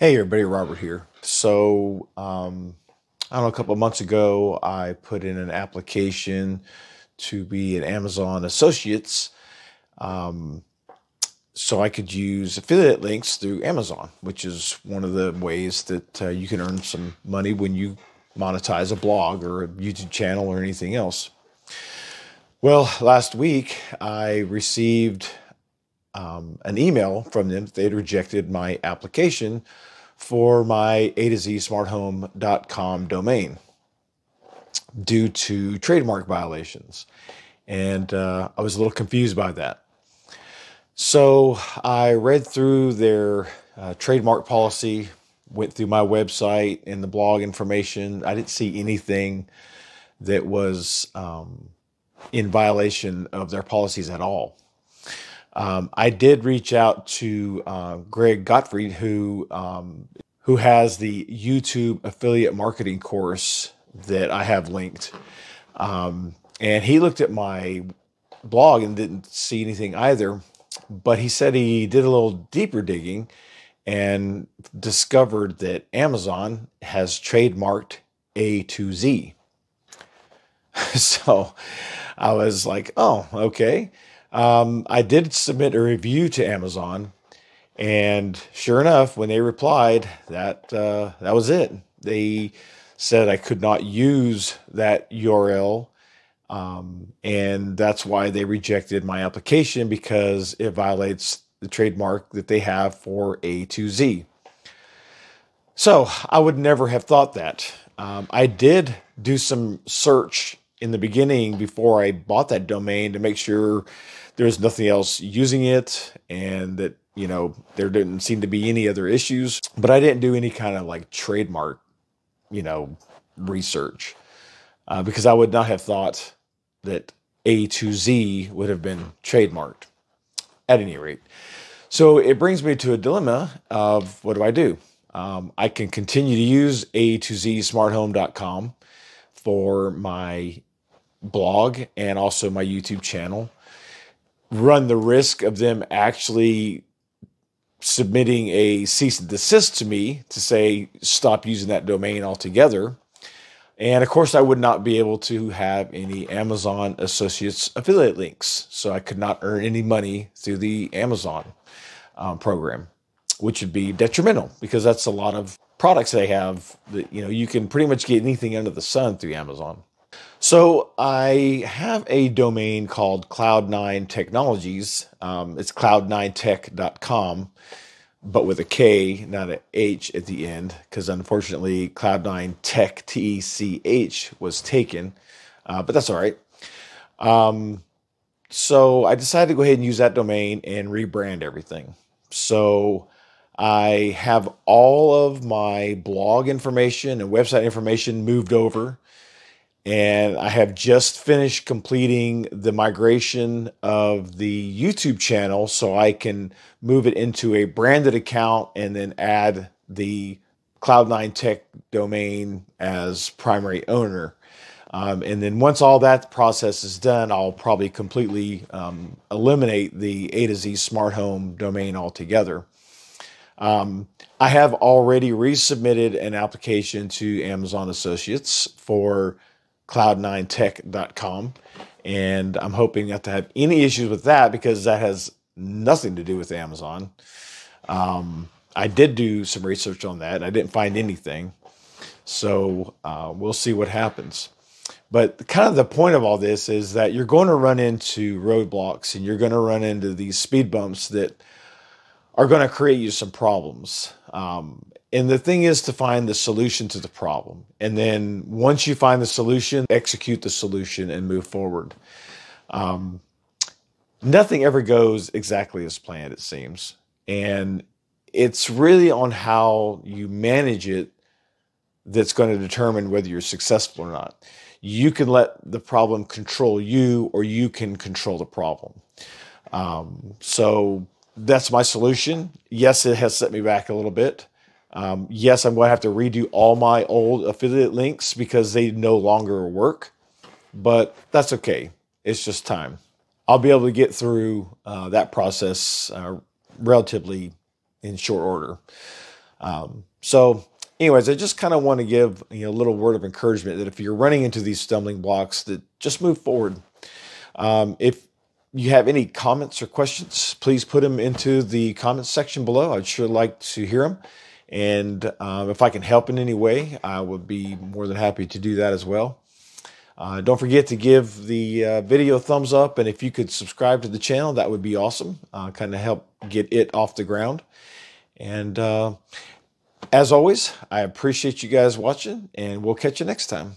Hey, everybody, Robert here. So, um, I don't know, a couple months ago, I put in an application to be an Amazon Associates um, so I could use affiliate links through Amazon, which is one of the ways that uh, you can earn some money when you monetize a blog or a YouTube channel or anything else. Well, last week I received um, an email from them that they'd rejected my application for my A to Z smarthome.com domain due to trademark violations. And uh, I was a little confused by that. So I read through their uh, trademark policy, went through my website and the blog information. I didn't see anything that was um, in violation of their policies at all. Um, I did reach out to uh, Greg Gottfried, who um, who has the YouTube affiliate marketing course that I have linked, um, and he looked at my blog and didn't see anything either. But he said he did a little deeper digging and discovered that Amazon has trademarked A to Z. so I was like, oh, okay. Um, I did submit a review to Amazon, and sure enough, when they replied, that uh, that was it. They said I could not use that URL, um, and that's why they rejected my application because it violates the trademark that they have for A to Z. So I would never have thought that. Um, I did do some search in the beginning before I bought that domain to make sure there's nothing else using it and that you know there didn't seem to be any other issues. But i didn't do any kind of like trademark you know research uh, because i would not have thought that a to z would have been trademarked at any rate. So it brings me to a dilemma of what do i do? Um, i can continue to use a to z smarthome.com for my blog and also my youtube channel run the risk of them actually submitting a cease and desist to me to say stop using that domain altogether. And of course, I would not be able to have any Amazon Associates affiliate links. So I could not earn any money through the Amazon um, program, which would be detrimental because that's a lot of products they have that, you know, you can pretty much get anything under the sun through Amazon. So I have a domain called Cloud9 Technologies. Um, it's cloud9teck.com, but with a K, not an H at the end, because unfortunately Cloud9 Tech, T E C H, was taken. Uh, but that's all right. Um, so I decided to go ahead and use that domain and rebrand everything. So I have all of my blog information and website information moved over and I have just finished completing the migration of the YouTube channel so I can move it into a branded account and then add the Cloud9 Teck domain as primary owner. Um, and then once all that process is done, I'll probably completely um, eliminate the A to Z smart home domain altogether. Um, I have already resubmitted an application to Amazon Associates for cloud9teck.com. And I'm hoping not to have any issues with that because that has nothing to do with Amazon. Um, I did do some research on that. and I didn't find anything. So uh, we'll see what happens. But kind of the point of all this is that you're going to run into roadblocks and you're going to run into these speed bumps that are going to create you some problems. Um, and the thing is to find the solution to the problem. And then once you find the solution, execute the solution and move forward. Um, nothing ever goes exactly as planned, it seems. And it's really on how you manage it that's going to determine whether you're successful or not. You can let the problem control you, or you can control the problem. Um, so that's my solution. Yes, it has set me back a little bit. Um, yes, I'm going to have to redo all my old affiliate links because they no longer work, but that's okay. It's just time. I'll be able to get through uh, that process uh, relatively in short order. Um, so, anyways, I just kind of want to give you know, a little word of encouragement that if you're running into these stumbling blocks, that just move forward. Um, if you have any comments or questions, please put them into the comments section below. I'd sure like to hear them. And um, if I can help in any way, I would be more than happy to do that as well. Uh, don't forget to give the uh, video a thumbs up, and if you could subscribe to the channel, that would be awesome. Uh, kind of help get it off the ground. And uh, as always, I appreciate you guys watching, and we'll catch you next time.